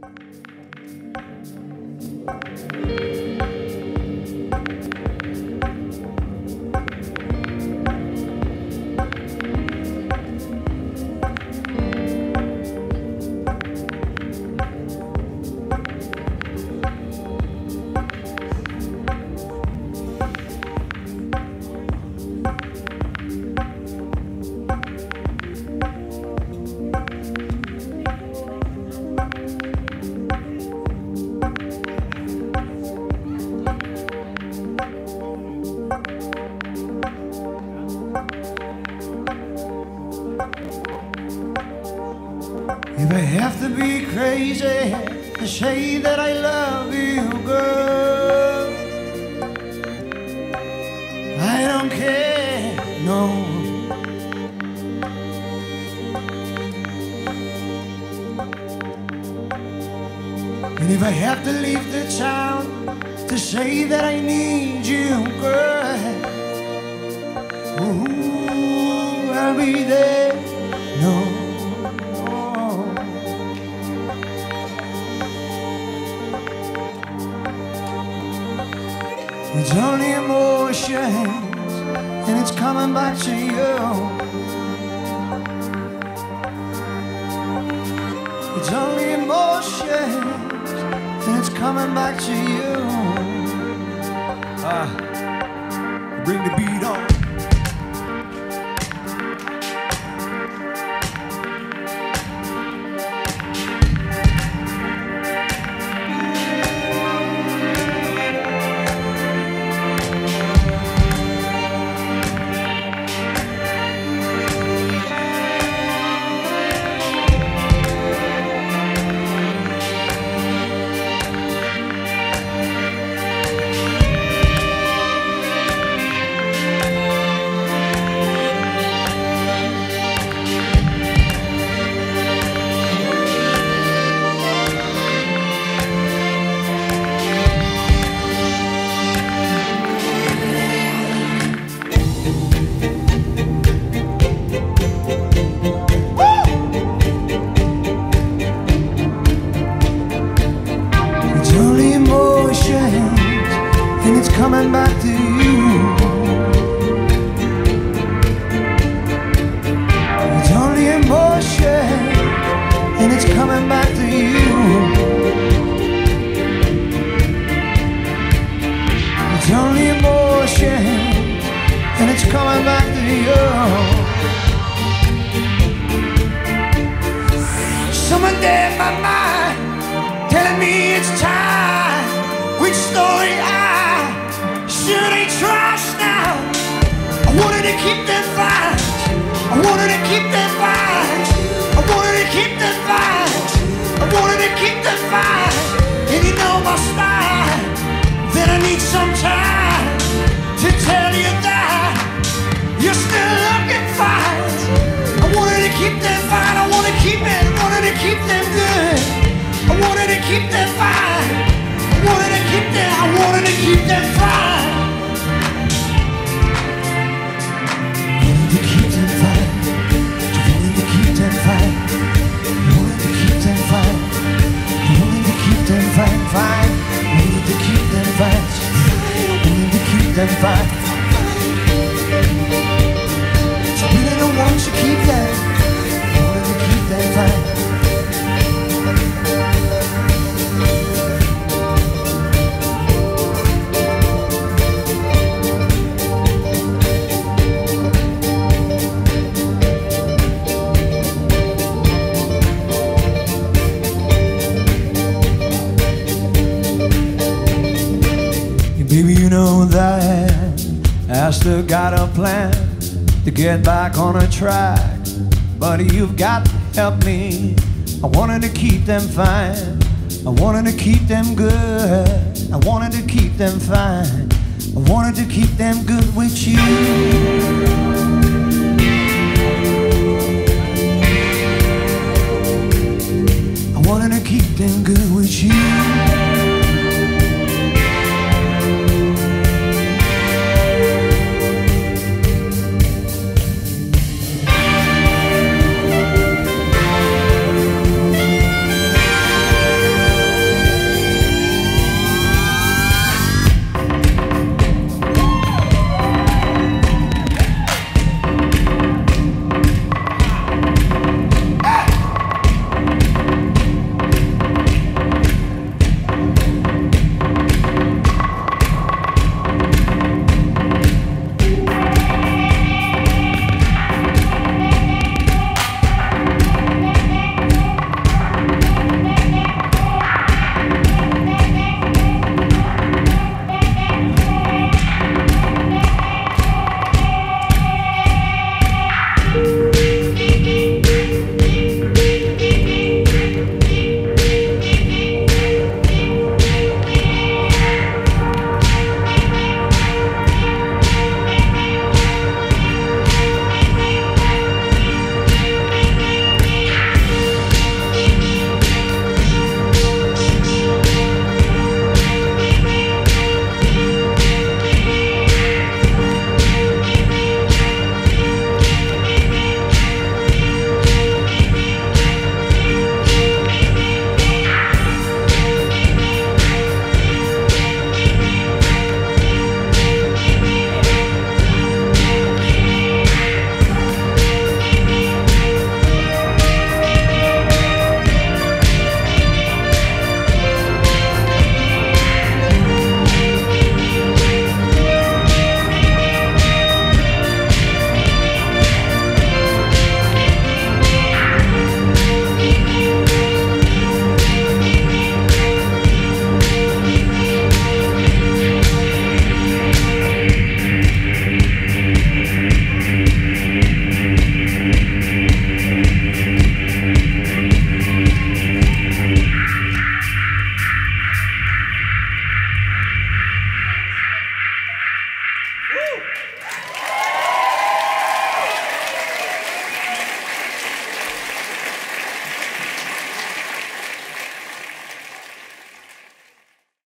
Thank you. If I have to be crazy to say that I love you, girl, I don't care, no. And if I have to leave the town to say that I need you, girl, ooh, I'll be there, no. It's only emotions, and it's coming back to you. It's only emotions, and it's coming back to you. Ah, bring the beat coming back to you. It's only emotion, and it's coming back to you. It's only emotion, and it's coming back to you. Someone in my mind telling me it's time. Which story I should I trust now? I wanted to keep them fight. I wanted to keep them you know that I still got a plan to get back on a track. But you've got to help me. I wanted to keep them fine. I wanted to keep them good. I wanted to keep them fine. I wanted to keep them good with you. I wanted to keep them good with you.